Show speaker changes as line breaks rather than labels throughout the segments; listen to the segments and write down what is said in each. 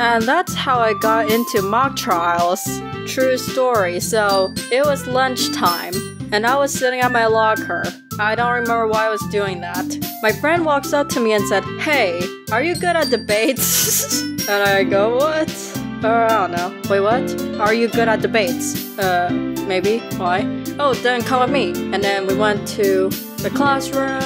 And that's how I got into mock trials. True story. So it was lunchtime, and I was sitting at my locker. I don't remember why I was doing that. My friend walks up to me and said, Hey, are you good at debates? and I go, What? Uh, I don't know. Wait, what? Are you good at debates? Uh, maybe. Why? Oh, then come with me. And then we went to the classroom,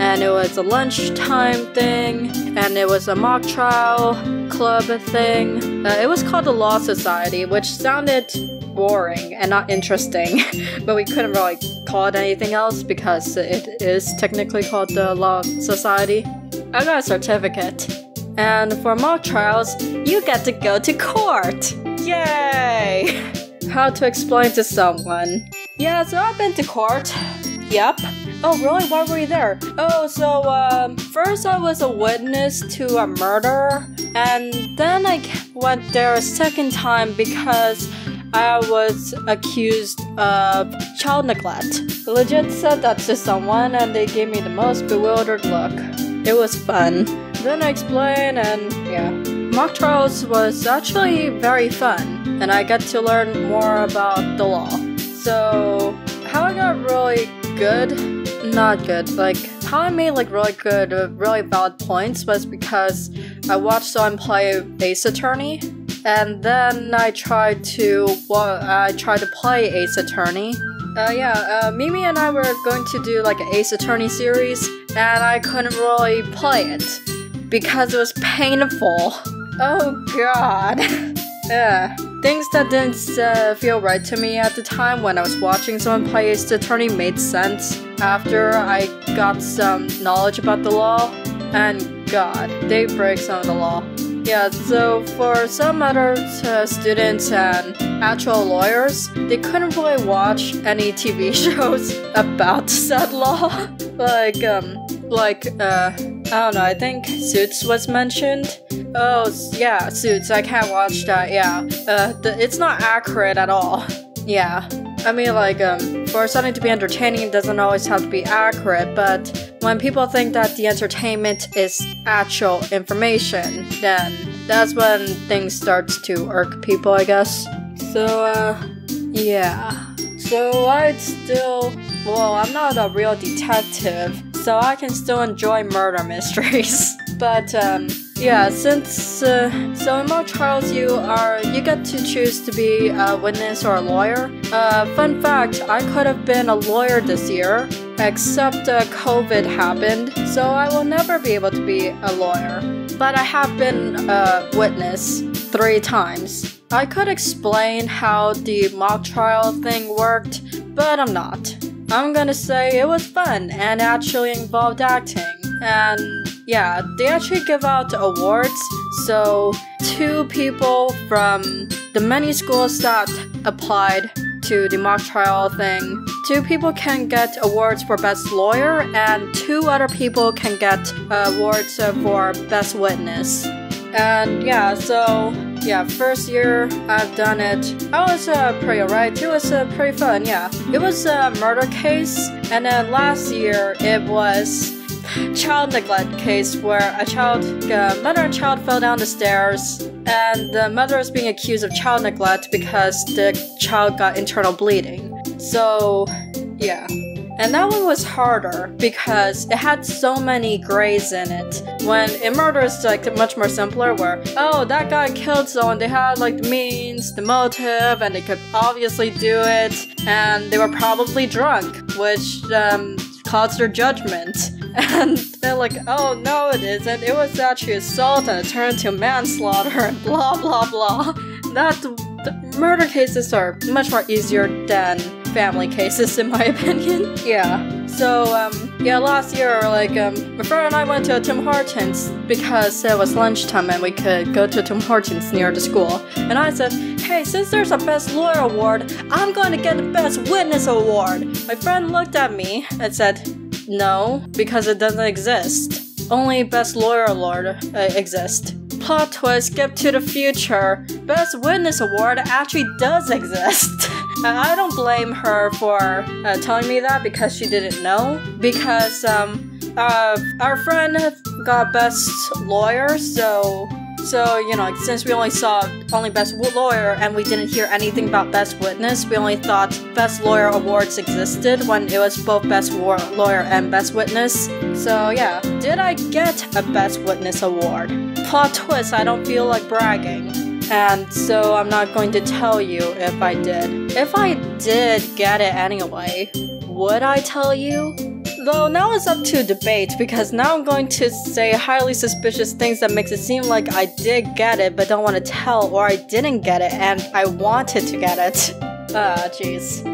and it was a lunchtime thing, and it was a mock trial club thing. Uh, it was called the Law Society, which sounded boring and not interesting, but we couldn't really call it anything else because it is technically called the Law Society. I got a certificate. And for mock trials, you get to go to court! Yay! How to explain to someone. Yeah, so I've been to court. Yep. Oh, really? Why were you there? Oh, so, um, first I was a witness to a murder, and then I went there a second time because I was accused of child neglect. Legit said that to someone, and they gave me the most bewildered look. It was fun. Then I explained, and yeah. Mock trials was actually very fun, and I got to learn more about the law. So, how I got really good, not good, like, how I made like really good, uh, really valid points was because I watched someone play Ace Attorney, and then I tried to, well, I tried to play Ace Attorney, uh, yeah, uh, Mimi and I were going to do like an Ace Attorney series, and I couldn't really play it because it was painful. Oh god. yeah. Things that didn't uh, feel right to me at the time when I was watching someone play Ace Attorney made sense after I got some knowledge about the law, and god, they break some of the law. Yeah, so for some other uh, students and actual lawyers, they couldn't really watch any TV shows about said law. like, um, like, uh, I don't know, I think Suits was mentioned. Oh, yeah, Suits, I can't watch that, yeah. Uh, it's not accurate at all. Yeah. I mean, like, um, for something to be entertaining, it doesn't always have to be accurate, but when people think that the entertainment is actual information, then that's when things starts to irk people, I guess. So, uh, yeah. So I'd still, well, I'm not a real detective, so I can still enjoy murder mysteries. but, um, yeah, since uh, so in mock trials you are you get to choose to be a witness or a lawyer. Uh, fun fact: I could have been a lawyer this year, except uh, COVID happened, so I will never be able to be a lawyer. But I have been a witness three times. I could explain how the mock trial thing worked, but I'm not. I'm gonna say it was fun and actually involved acting. And yeah, they actually give out awards. So, two people from the many schools that applied to the mock trial thing, two people can get awards for best lawyer, and two other people can get awards for best witness. And yeah, so yeah, first year I've done it. I was uh, pretty alright. It was uh, pretty fun. Yeah, it was a murder case, and then last year it was child neglect case where a child, uh, mother and child fell down the stairs, and the mother is being accused of child neglect because the child got internal bleeding. So, yeah. And that one was harder because it had so many grays in it. When in murder is like much more simpler where, oh, that guy killed someone, they had like the means, the motive, and they could obviously do it, and they were probably drunk, which um, their judgment. And they're like, oh no, it isn't. It was actually assault and it turned to manslaughter and blah blah blah. That murder cases are much more easier than family cases, in my opinion. Yeah. So, um, yeah, last year, like, um, my friend and I went to Tim Hortons because it was lunchtime and we could go to Tim Hortons near the school. And I said, hey, since there's a Best Lawyer Award, I'm going to get the Best Witness Award. My friend looked at me and said, no, because it doesn't exist. Only Best Lawyer Award uh, exists. Plot twist, skip to the future. Best Witness Award actually does exist. I don't blame her for uh, telling me that because she didn't know. Because um, uh, our friend got Best Lawyer, so So, you know, since we only saw only Best Lawyer and we didn't hear anything about Best Witness, we only thought Best Lawyer awards existed when it was both Best War Lawyer and Best Witness. So, yeah. Did I get a Best Witness award? Plot twist, I don't feel like bragging. And so I'm not going to tell you if I did. If I did get it anyway, would I tell you? Though now it's up to debate because now I'm going to say highly suspicious things that makes it seem like I did get it but don't want to tell or I didn't get it and I wanted to get it. Ah, jeez.